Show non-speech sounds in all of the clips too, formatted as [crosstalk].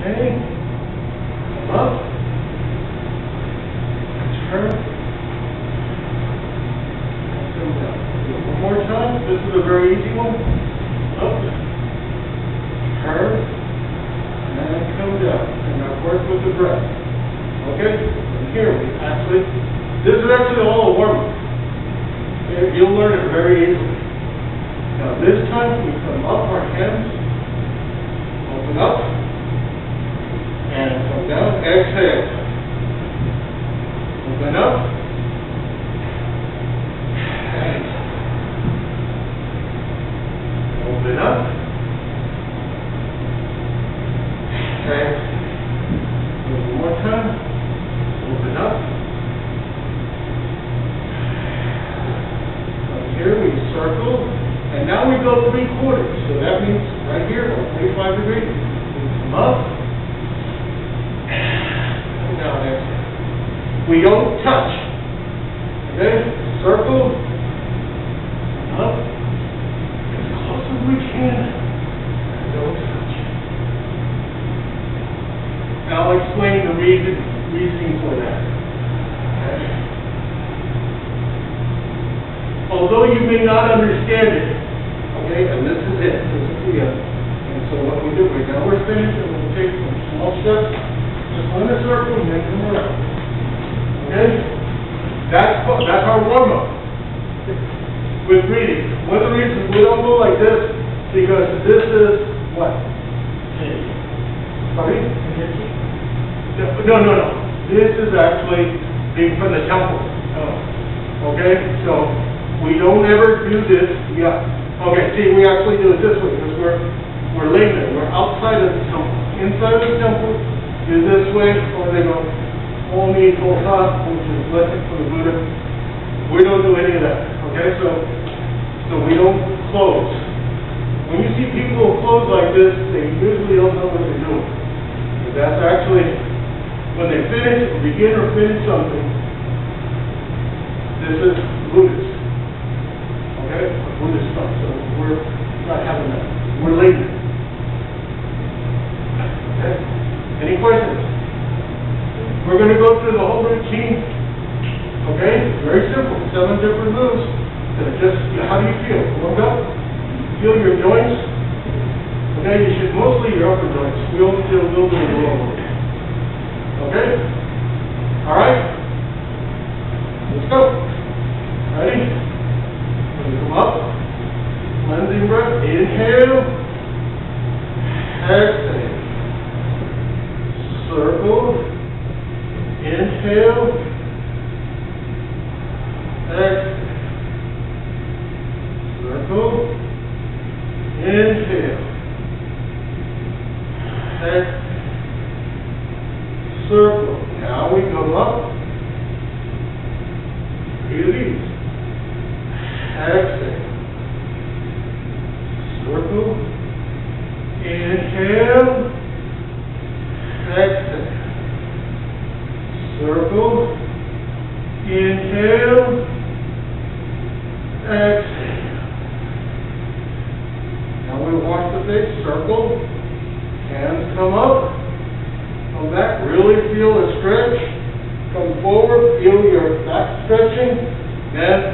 Okay. Come up. Turn. Come down. Do it One more time. This is a very easy one. Up. Turn. And come down. And now work with the breath. Okay? From here, we actually, this is actually all a warm-up. Okay, You'll learn it very easily. Now, this time, we come up our hands, open up, and come down, exhale. Open up. and Open up. Okay. One more time. Open up. From here, we circle, and now we go three quarters. So that means right here, or 45 degrees. We come up. Come down, exhale. We don't touch. Okay? Circle. Up. As close as we can. And don't touch. Now I'll explain the reason, reasoning for that. Okay? Although you may not understand it, okay, and this is it, this is the end. And so what we do, right now we're finished, and we'll take some small steps, just in a circle and then come around. Okay? That's, that's our warm-up with breathing. One of the reasons we don't go like this, because this is what? Pardon? No, no, no. This is actually being from the temple. Oh. Okay, so we don't ever do this, yeah. Okay, see, we actually do it this way, because we're, we're laymen, we're outside of the temple. Inside of the temple is this way, or they go, Om Ni Toha, which is blessing for the Buddha. We don't do any of that, okay, so, so we don't close. When you see people close like this, they usually don't know what they're doing. But that's actually, when they finish, or begin or finish something, this is Buddhist. Okay? Buddhist stuff, so we're not having that. We're leaving. Okay? Any questions? We're gonna go through the whole routine. Okay? Very simple, seven different moves. are just, how do you feel? Warmed up? Feel your joints? Okay, you should mostly your upper joints. Still, we'll do the lower ones. Okay? All right? Let's go. Ready? Gonna come up. Cleansing breath. Inhale. Exhale. Circle. Inhale. Exhale. Circle. Inhale. Exhale. Circle. Now we go up. Release. Exhale. Circle. Inhale. Exhale. Circle. Inhale. Exhale. Now we wash the face. Circle. Hands come up. Come back. Really feel the stretch. Come forward. Feel your back stretching. Then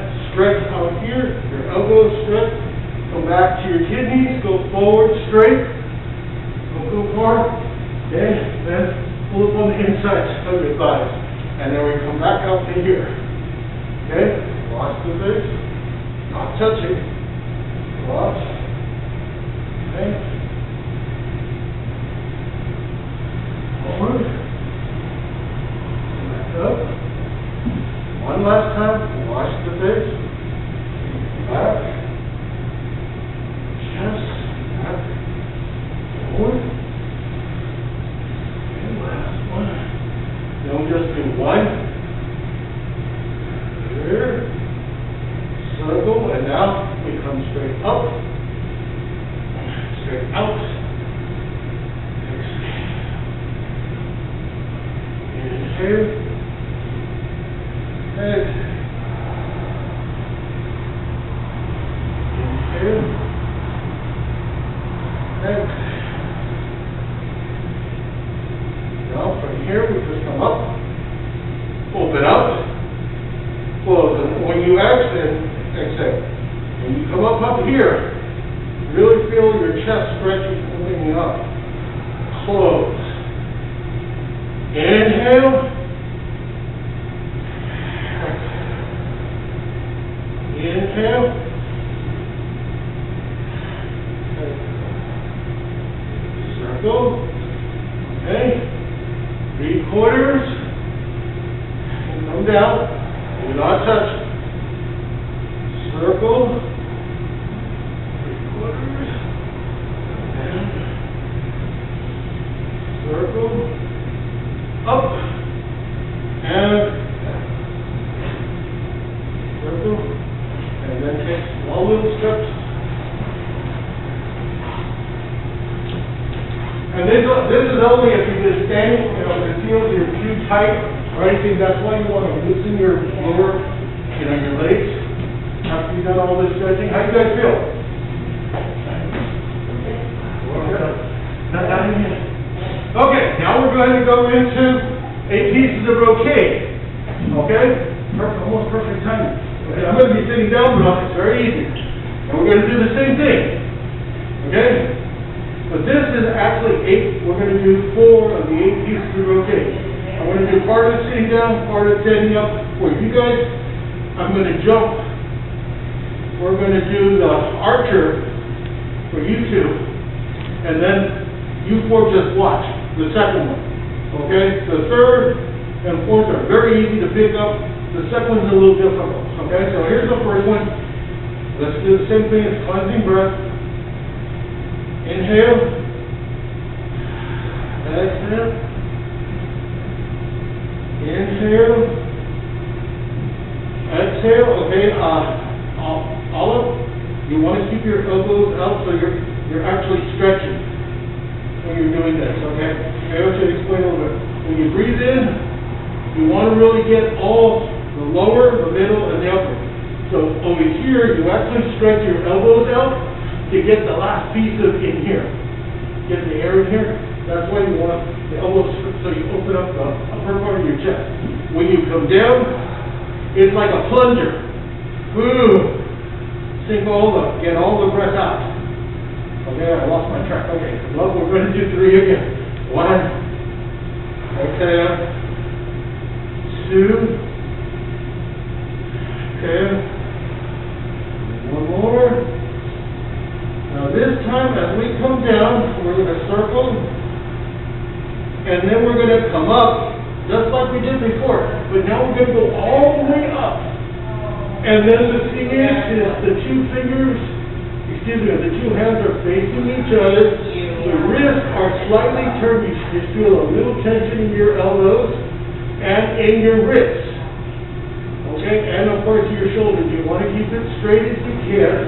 Okay, now we're going to go into eight pieces of brocade. Okay? Perfect, almost perfect timing. Okay, I'm gonna be sitting down, but it's very easy. And we're gonna do the same thing. Okay? But this is actually eight, we're gonna do four of the eight pieces of brocade. I'm gonna do part of sitting down, part of standing up. For you guys, I'm gonna jump. We're gonna do the archer for you two. And then you four just watch the second one. Okay? The third and fourth are very easy to pick up. The second one's a little difficult. Okay? So here's the first one. Let's do the same thing as cleansing breath. Inhale. Exhale. Inhale. Exhale. Okay, uh, Ol- Olive, you want to keep your elbows out so you're, you're actually stretching when you're doing this, okay? Okay, I'll try to explain a little bit. When you breathe in, you want to really get all the lower, the middle, and the upper. So over here, you actually stretch your elbows out to get the last piece of in here. Get the air in here. That's why you want the elbows, so you open up the upper part of your chest. When you come down, it's like a plunger. Ooh, sink all the, get all the breath out. Okay, I lost my track. Okay, well, we're gonna do three again. One, exhale, two, okay, one more. Now this time, as we come down, we're gonna circle, and then we're gonna come up, just like we did before, but now we're gonna go all the way up. And then the thing is, is the two fingers, excuse me, the two hands are facing each other, the wrists are slightly turned, you feel a little tension in your elbows and in your wrists. Okay, and of course your shoulders, you wanna keep it straight as you can.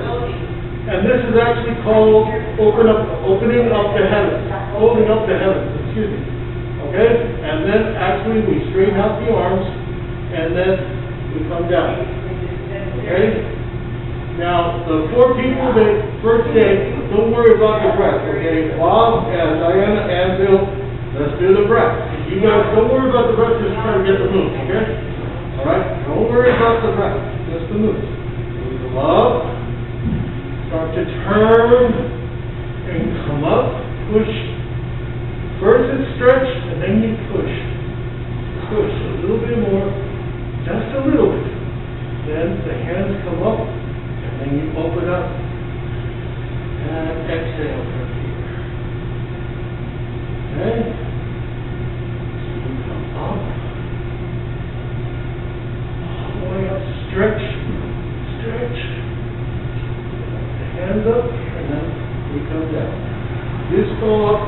And this is actually called open up, opening up the heavens, holding up the heavens, excuse me. Okay, and then actually we straighten out the arms, and then we come down. Okay? Now, the four people that first day, don't worry about the breath, okay? Bob and Diana and Bill, let's do the breath. You guys, don't worry about the breath, just try to get the moves, okay? All right? Don't worry about the breath, just the moves. Come up, start to turn, and come up, push. First it's stretch, and then you. Push a little bit more, just a little bit. Then the hands come up, and then you open up. And exhale from here. Okay? So you come up. All the way up, stretch, stretch. The hands up, and then we come down. This go up,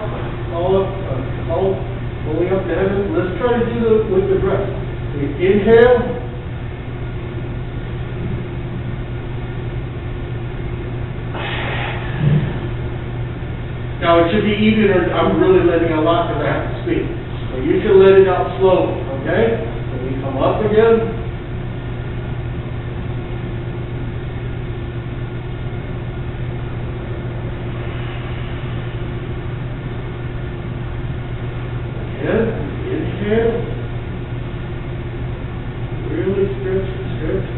all up, uh, all, all the way up to heaven. Let's try to do the, with the breath. We inhale. Now, it should be easier, I'm really letting a lot because I have to speak. So you should let it out slowly, okay? When we come up again. Again, inhale. Inhale. Really stretch, stretch.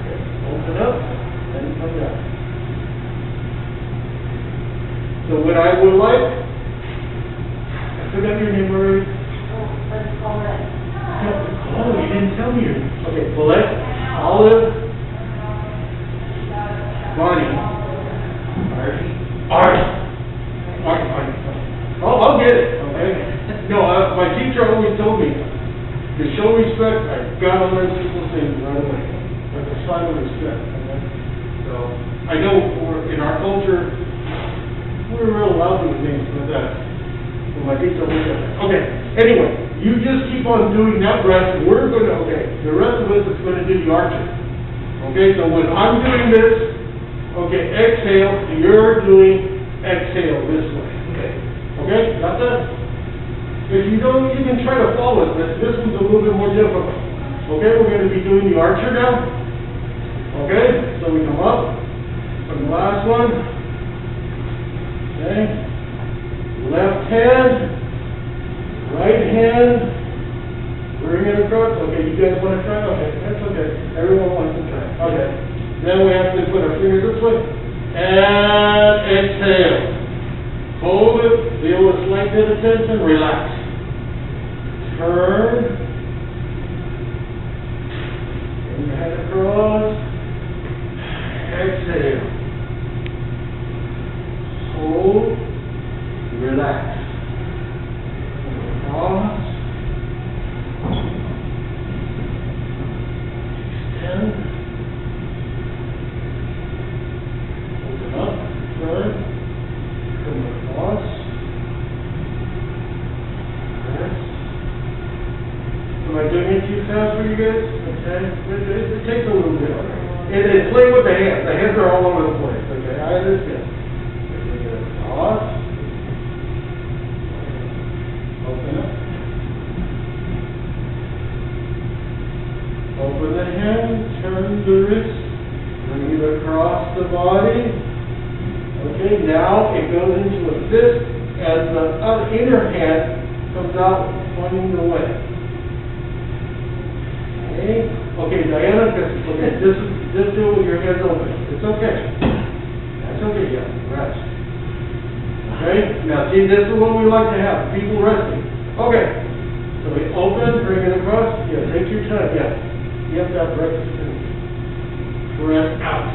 Okay, Open up and come down. So what I would like, I forgot your name already. Oh, you didn't tell me your, okay, Colette, Olive, Bonnie, Artie, Art. Art, Art. Oh, I'll get it, okay? No, uh, my teacher always told me, to show respect, I gotta learn simple things right away. Like a sign of respect, okay? So, I know we're, in our culture, we're real lousy Okay, anyway, you just keep on doing that breath, we're gonna, okay, the rest of us is gonna do the archer. Okay, so when I'm doing this, okay, exhale, you're doing exhale this way. Okay. Okay, got that? If you don't, can try to follow it, this one's a little bit more difficult. Okay, we're gonna be doing the archer now. Okay, so we come up from the last one. Okay, left hand, right hand, bring it across. Okay, you guys wanna try? Okay, that's okay. Everyone wants to try. Okay. Then we have to put our fingers this way. And exhale. Hold it, feel a slight bit of tension, relax. Turn. Bring your head across. Exhale. Hold, relax. Pause. Extend. Open up, turn. Come across. Press. Am I doing it too fast for you guys? Okay, it, it, it takes a little bit. And then play with the hands, the hands are all over the place, okay, I understand. Bring it across. Open up. Open the hand, turn the wrist, bring it across the body. Okay, now it goes into a fist as the inner hand comes out pointing the way. Okay, okay, Diana, okay, just, just do it with your hands open. It's okay. That's okay, yeah, rest. Okay, now see, this is what we like to have, people resting. Okay, so we open, bring it across, yeah, take your time, yeah. You have to have breakfast too. Breath out.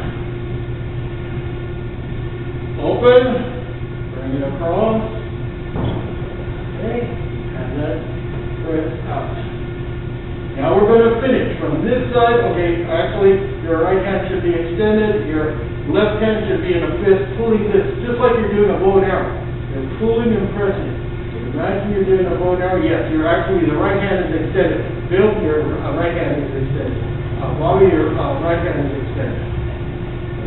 Open, bring it across. Okay, and then breath out. Now we're gonna finish from this side, okay, actually, your right hand should be extended, your left hand should be in a fist, pulling this, just like you're doing a bow and arrow. You're pulling and pressing. Imagine you're doing a bow and arrow, yes, you're actually, the right hand is extended. Bill, your uh, right hand is extended. Uh, Bobby, your, uh, right hand is extended.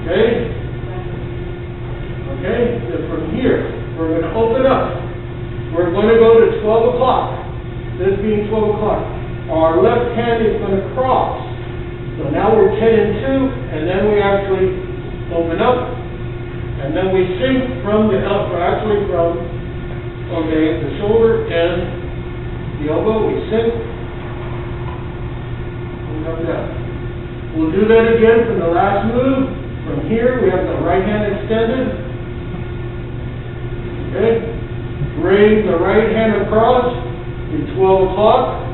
Okay? Okay, so from here, we're gonna open up. We're gonna go to twelve o'clock, this being twelve o'clock. Our left hand is gonna cross. So now we're ten and two, and then we actually open up, and then we sink from the, el- or actually from, okay, the shoulder and the elbow, we sink. And come down. We'll do that again from the last move. From here, we have the right hand extended. Okay? Bring the right hand across to twelve o'clock.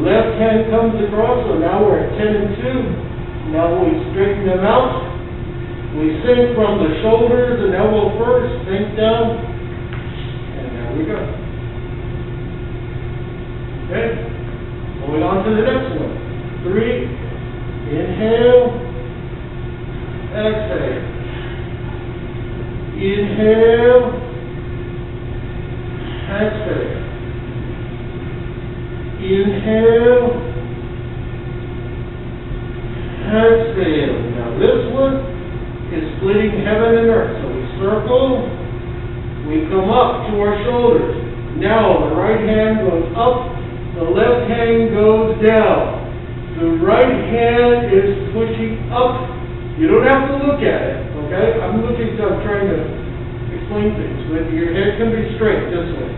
Left hand comes across, so now we're at ten and two. Now we straighten them out. We sink from the shoulders and elbow first, sink down, and there we go. Okay? Going on to the next one. Three, inhale, exhale. Inhale, exhale. Inhale, exhale. Now this one is splitting heaven and earth. So we circle, we come up to our shoulders. Now the right hand goes up, the left hand goes down. The right hand is pushing up. You don't have to look at it, okay? I'm looking, I'm trying to explain things, but your head can be straight this way.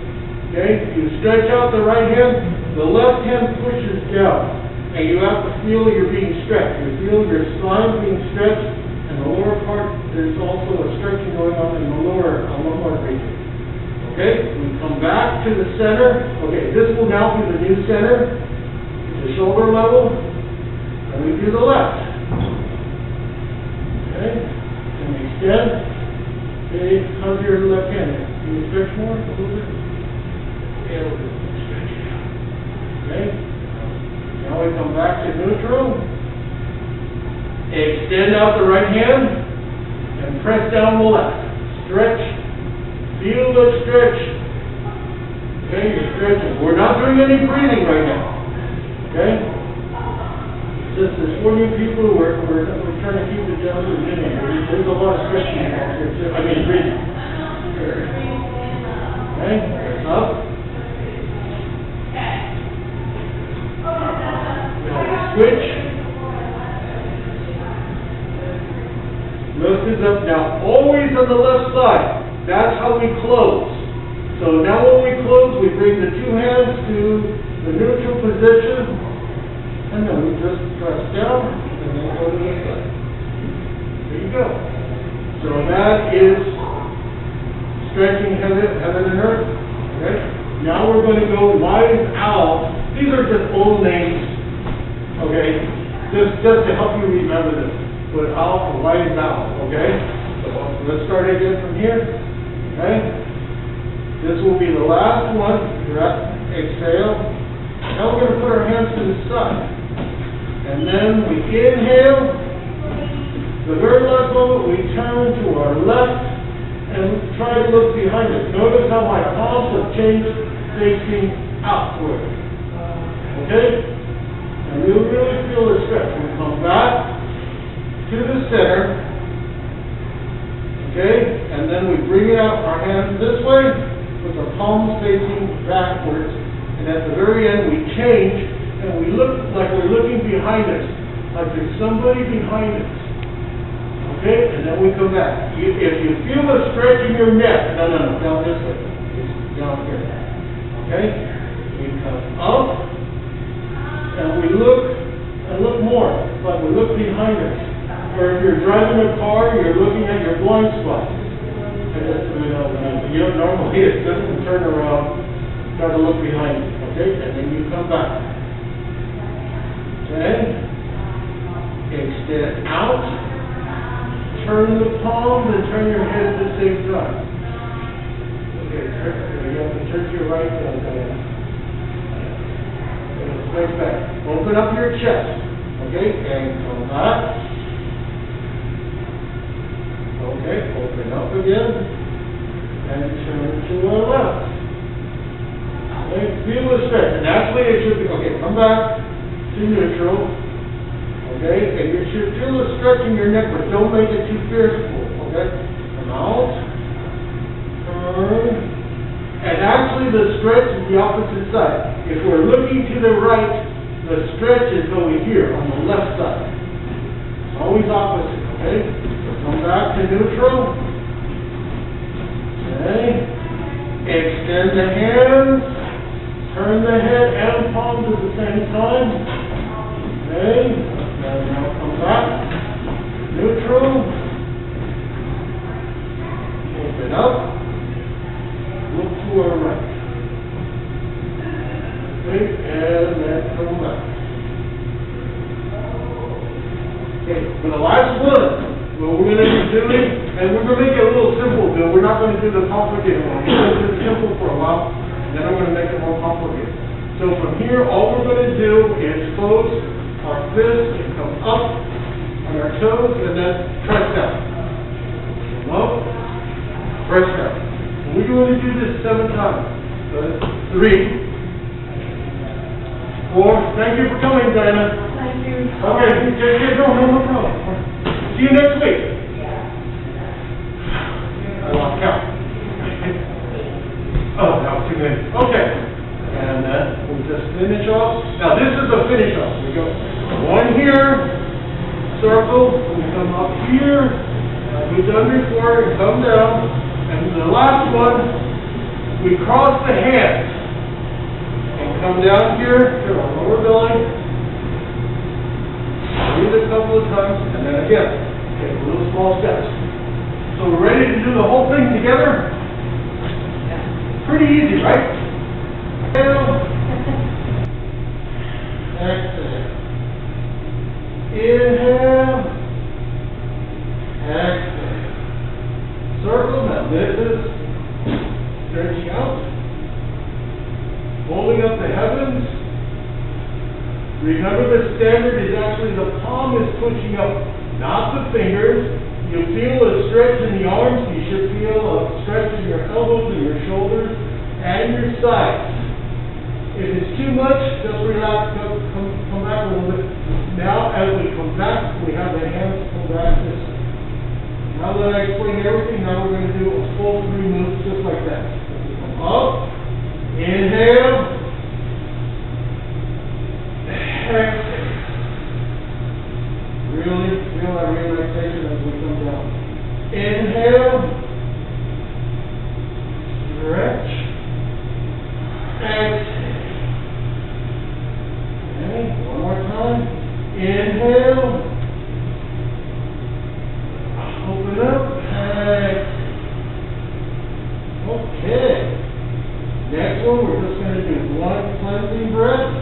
Okay? You stretch out the right hand, the left hand pushes down, and you have to feel you're being stretched. You feel your spine being stretched, and the lower part, there's also a stretching going on in the lower, lumbar region. Okay, we come back to the center. Okay, this will now be the new center, the shoulder level, and we do the left. Okay, and we extend. Okay, how's your left hand? Can you stretch more a little bit? Yeah, a little bit. Stretch it out. Okay, now we come back to neutral. Extend out the right hand and press down the left. Stretch. Feel the stretch. Okay, you're stretching. We're not doing any breathing right now. Okay? Just as for you people, we're, we're, we're trying to keep it down to the. There's- a lot of stretching here. I mean, breathing. Okay, up. Now, Switch. Up now, always on the left side. That's how we close. So now when we close, we bring the two hands to the neutral position, and then we just press down, and then go to the side. There you go. So that is stretching heaven, heaven and earth, okay? Now we're gonna go wise owl. These are just old names, okay? Just, just to help you remember this. Put owl for wise owl, okay? So let's start again from here, okay? This will be the last one. Breath, exhale. Now we're gonna put our hands to the side. And then we inhale. The very last moment, we turn to our left and try to look behind us. Notice how my palms have changed facing outward. Okay? And you'll really feel the stretch. We come back to the center. Okay? And then we bring it out, our hands this way, with our palms facing backwards. And at the very end, we change, and we look like we're looking behind us, like there's somebody behind us. Okay, and then we come back. You, if you feel a stretch in your neck, no, no, no, down this way, down here. Okay? We come up, and we look, and look more, like we look behind us. Or if you're driving a car, you're looking at your blind spot. And you don't normally, it doesn't turn around, try to look behind you, okay? And then you come back. Okay? Extend out turn the palm and turn your head at the same time. Okay, turn, you have to turn to your right, uh. And Straight back. Open up your chest, okay, and come back. Okay, open up again, and turn to our left. Okay, feel the stretch, and way it should be, okay, come back to neutral. Okay, and you should feel the stretch in your neck, but don't make it too forceful, okay? Come out, turn, and actually the stretch is the opposite side. If we're looking to the right, the stretch is over here on the left side. It's always opposite, okay? Back to neutral. Okay, extend the hands, turn the head and palms at the same time. Okay, and now come back, neutral. Open up, look to our right. Okay, and then come back. Okay, for the last one, what we're gonna be doing, and we're gonna make it a little simple, Bill, we're not gonna do the complicated one. We're gonna do it simple for a while, and then I'm gonna make it more complicated. So from here, all we're gonna do is close our fist and come up on our toes and then press down. Come up, press down. And we're going to do this seven times. So that's three, four. Thank you for coming, Diana. Thank you. Okay, just get going, no, no problem. See you next week. Yeah. Oh, I lost count. Oh, that was too many. Okay. And then we'll just finish off. Now, this is the finish off. We go one here, circle, we come up here, we've done before, and come down. And the last one, we cross the hands and come down here to our lower belly. Breathe a couple of times, and then again, take little small steps. So we're ready to do the whole thing together? Pretty easy, right? Inhale. [laughs] Exhale. Inhale. Exhale. Circle, now this is stretching out. Holding up the heavens. Remember the standard is actually the palm is pushing up, not the fingers. You feel a stretch in the arms, you should feel a stretch in your elbows and your shoulders and your sides. If it's too much, just relax, come, come, come back a little bit. Now, as we come back, we have the hands come back this. Now that I explained everything, now we're gonna do a full three moves just like that. Up, inhale, exhale. Really feel that relaxation as we come down. Inhale, stretch, exhale. Okay, one more time. Inhale. Open up. Exhale. Okay. Next one, we're just gonna do one cleansing breath.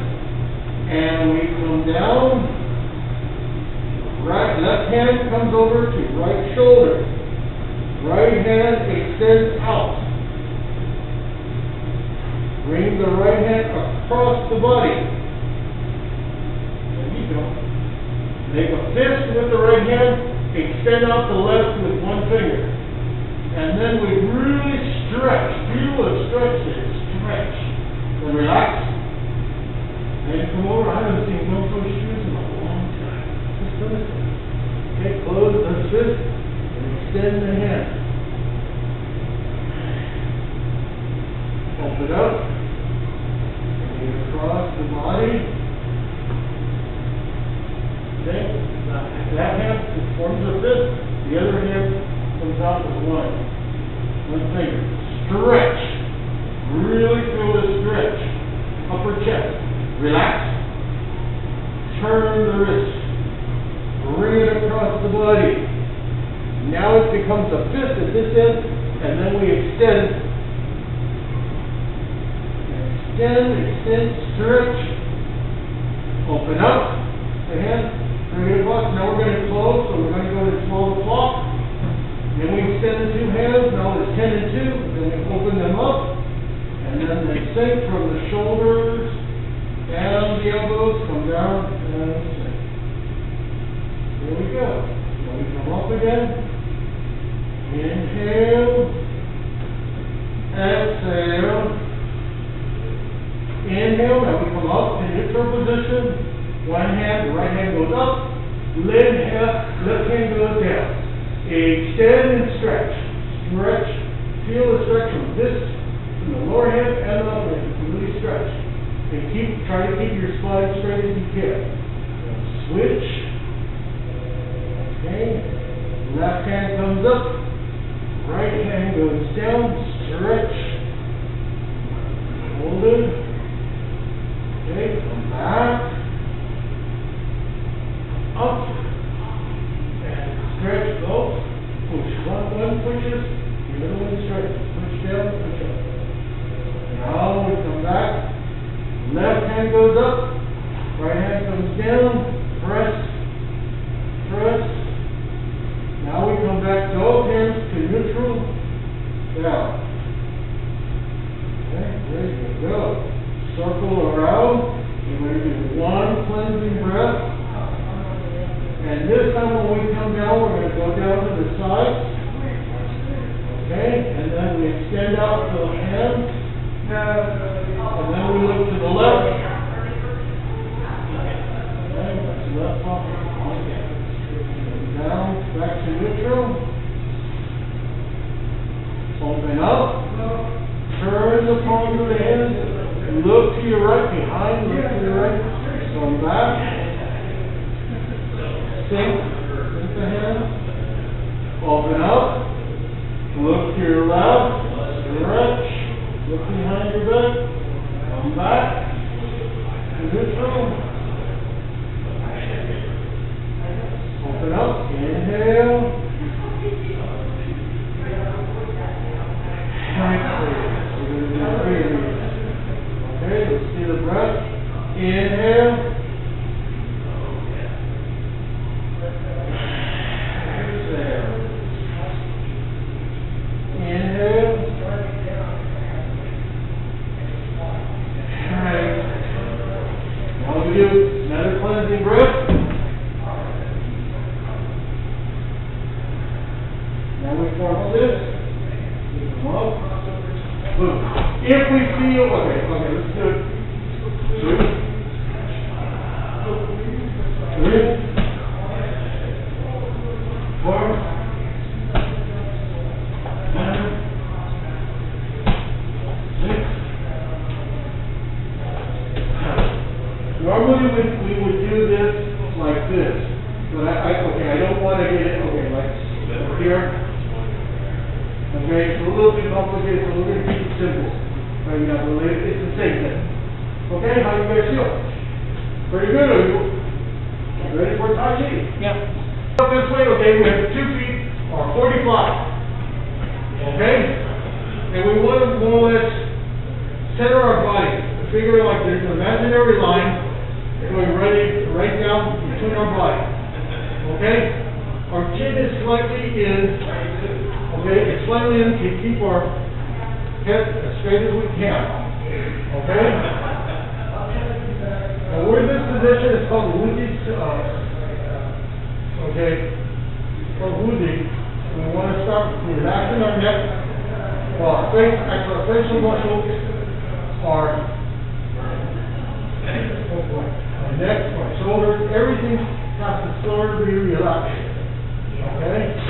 And we come down. Right, left hand comes over to right shoulder. Right hand extends out. Bring the right hand across the body. There you go. Make a fist with the right hand, extend out the left with one finger. And then we really stretch, feel a stretch there, stretch. And relax. And come over, I haven't seen no toe shoes in a long time. Just do this. Okay, close the fist and extend the hand. Open up. Bring it across the body. Okay, that hand forms a fist, the other hand comes out as. One finger. Stretch. Really feel the stretch. Upper chest. Relax. Turn the wrist. Bring it across the body. Now it becomes a fist at this end, and then we extend. Extend, extend, stretch. Open up the hand. Bring it across. Now we're going to close, so we're going to go to 12 o'clock. Then we extend the two hands. Now it's 10 and 2. Then we open them up. And then they sink from the shoulders, down the elbows, come down, and sink. Here we go. Then we come up again. Inhale. Exhale. Inhale, now we come up in neutral position. One hand, right hand goes up, left hand, left hand goes down. Extend and stretch. Stretch. Feel the stretch from this, from the lower hand and the upper hand. Really stretch. And keep, try to keep your spine straight as you can. Switch. Okay. Left hand comes up. Right hand goes down. Stretch. It. Okay, come back. Up. And stretch, go. Push. One, one pushes, the other one stretch. Push down, push up. Now we come back. Left hand goes up. Right hand comes down. Look behind your back. Come back. To this room. Three. Four. Five. Six. Normally, we, we would do this like this, but I, I, okay, I don't wanna get it, okay, like here. Okay, it's a little bit complicated, so we're gonna keep it simple. Right now, but it- it's the same thing. Okay, how you guys feel? Pretty good, are you ready for Tai Chi? Yeah. Up this way, okay, we have two feet or forty-five. Okay? And we want to more or less center our body, figure like there's an imaginary line going right, right down between our body. Okay? Our chin is slightly in, okay, it's slightly in to keep our head as straight as we can. Okay? Now, we're in this position, it's called Wuji, uh, okay, for Wuji, we want to start relaxing our neck, while our face, actually our facial muscles are, our neck, our shoulders, everything has to sort of be relaxed, okay?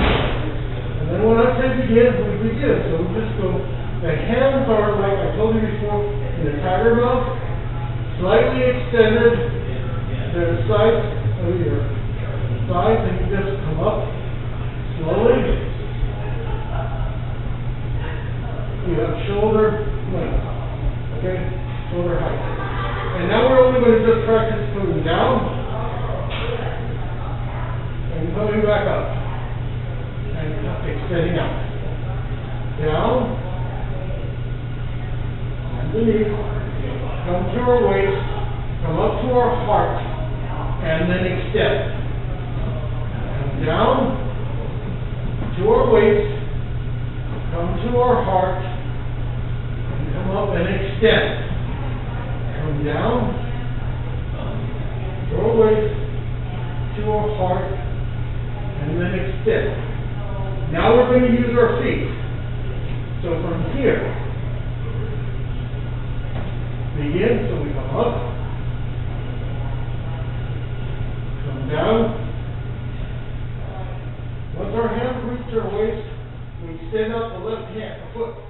And then when I say begin, we begin, so we just go, the hands are like I told you before, in the tiger mouth, slightly extended to the sides of your thighs, and you just come up slowly. You have shoulder length, okay, shoulder height. And now we're only gonna just practice coming down and coming back up and extending out. Down, come to our waist, come up to our heart, and then extend. Come down to our waist, come to our heart, and come up and extend. Come down to our waist, to our heart, and then extend. Now we're going to use our feet. So from here, begin, so we come up, come down. Once our hands reach our waist, we extend out the left hand, foot, okay?